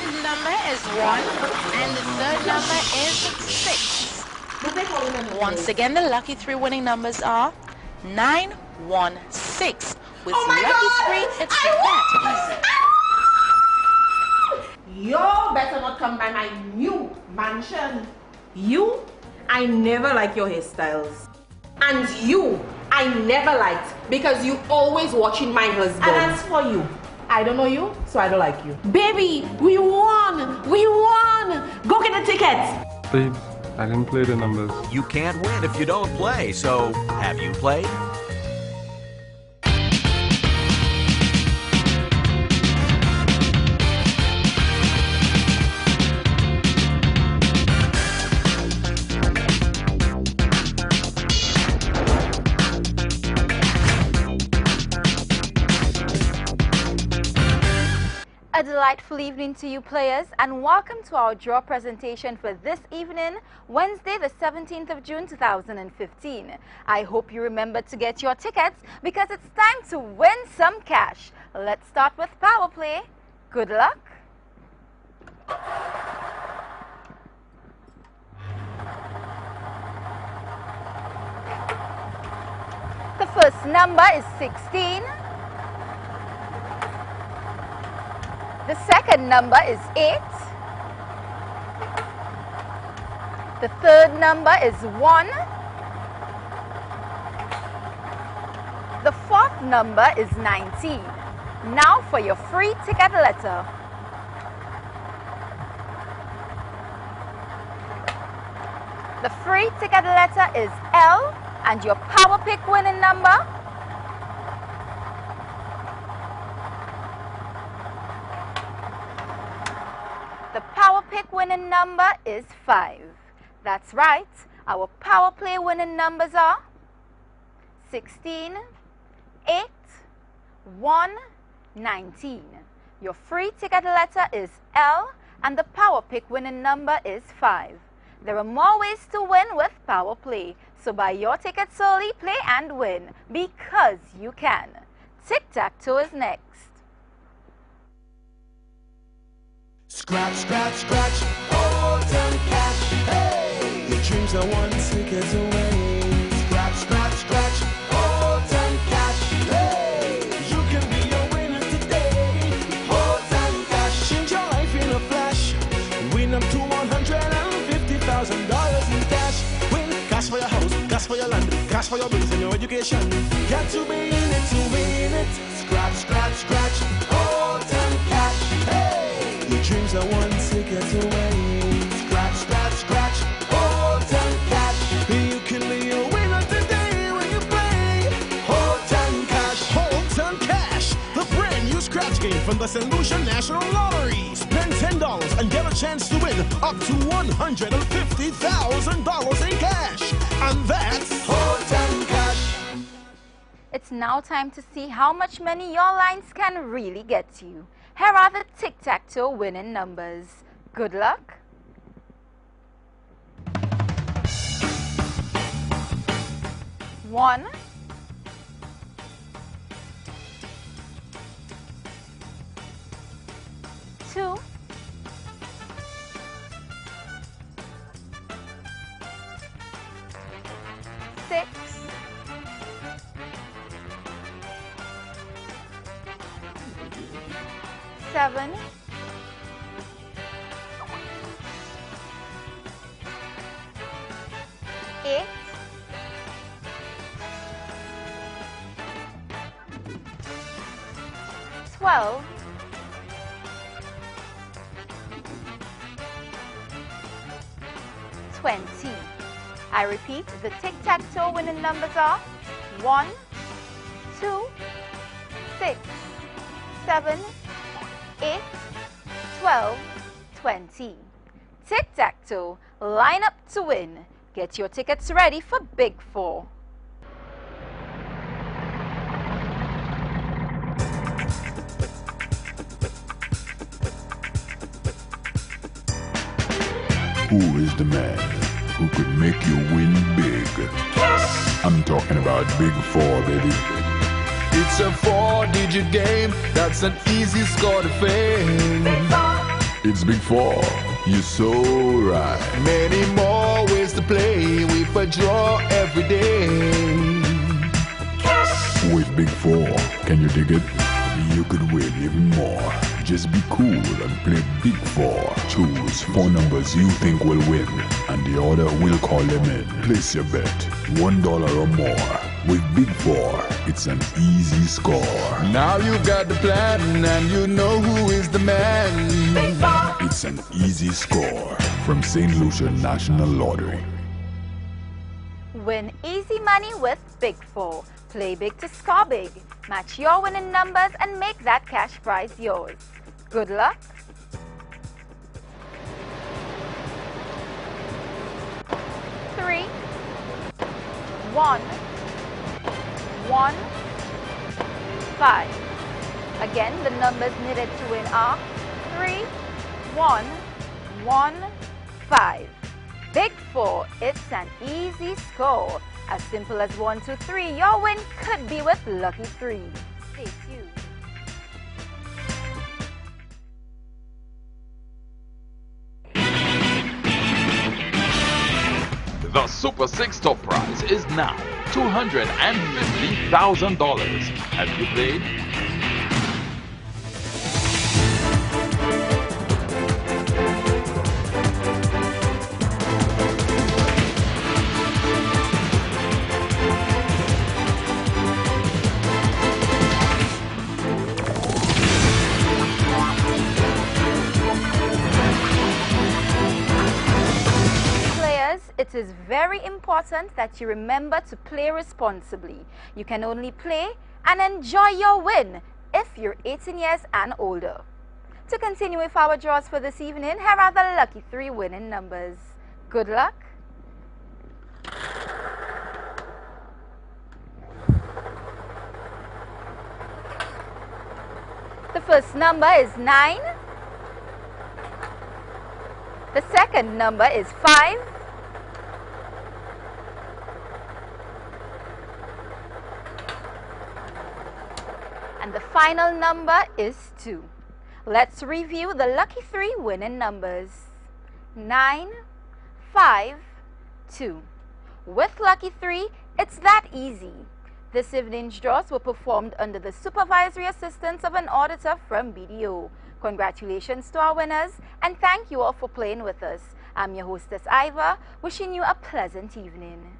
The second number is 1 and the third number is 6. Once again, the lucky three winning numbers are 9, 1, 6. With Oh my lucky God! three, it's I that ah! You better not come by my new mansion. You, I never like your hairstyles. And you, I never liked because you always watching my husband. And as for you, I don't know you, so I don't like you. Baby, we won! We won! Go get the tickets! Babe, I didn't play the numbers. You can't win if you don't play, so have you played? Delightful evening to you players and welcome to our draw presentation for this evening, Wednesday the 17th of June 2015. I hope you remember to get your tickets because it's time to win some cash. Let's start with power play. Good luck. The first number is 16. The second number is 8. The third number is 1. The fourth number is 19. Now for your free ticket letter. The free ticket letter is L and your power pick winning number The power pick winning number is 5. That's right. Our power play winning numbers are 16, 8, 1, 19. Your free ticket letter is L and the power pick winning number is 5. There are more ways to win with power play. So buy your tickets early, play and win because you can. Tic-tac-toe is next. Scratch, scratch, scratch, hold on cash. Hey! Your dreams are one ticket away. Scratch, scratch, scratch, hold on cash. Hey! You can be a winner today. Hold on cash, change your life in a flash. Win up to $150,000 in cash. Win cash for your house, cash for your land, cash for your bills and your education. Got to be in it to win it. Are one ticket away. Scratch, scratch, scratch, hold cash. You can be a winner today when you play. Hold cash, hold on cash. The brand new scratch game from the St. Lucia National Lottery. Spend $10 and get a chance to win up to $150,000 in cash. And that's hold cash. It's now time to see how much money your lines can really get you. Here are the tic-tac-toe winning numbers. Good luck. One, two, six, seven, eight, twelve, twenty. I repeat, the tic-tac-toe winning numbers are one, two, six, seven, 8, 12, 20. Tic-tac-toe, line up to win. Get your tickets ready for Big Four. Who is the man who could make you win big? I'm talking about Big Four, baby. It's a four game, that's an easy score to fame. It's Big Four. You're so right. Many more ways to play with a draw every day. With Big Four, can you dig it? You could win even more. Just be cool and play Big Four. Choose four numbers you think will win, and the order will call them in. Place your bet, one dollar or more. With Big Four, it's an easy score. Now you've got the plan and you know who is the man. Big Four. It's an easy score from St. Lucia National Lottery. Win easy money with Big Four. Play big to score big. Match your winning numbers and make that cash prize yours. Good luck. Three, one, one, five. Again, the numbers needed to win are three, one, one, five. Big Four, it's an easy score. As simple as one, two, three. Your win could be with Lucky Three. Stay tuned. The Super 6 top prize is now $250,000. Have you played? Very important that you remember to play responsibly. You can only play and enjoy your win if you're 18 years and older. To continue with our draws for this evening, here are the lucky three winning numbers. Good luck. The first number is 9. The second number is 5. And the final number is 2. Let's review the lucky three winning numbers 9, 5, 2. With lucky 3, it's that easy. This evening's draws were performed under the supervisory assistance of an auditor from BDO. Congratulations to our winners and thank you all for playing with us. I'm your hostess Iva, wishing you a pleasant evening.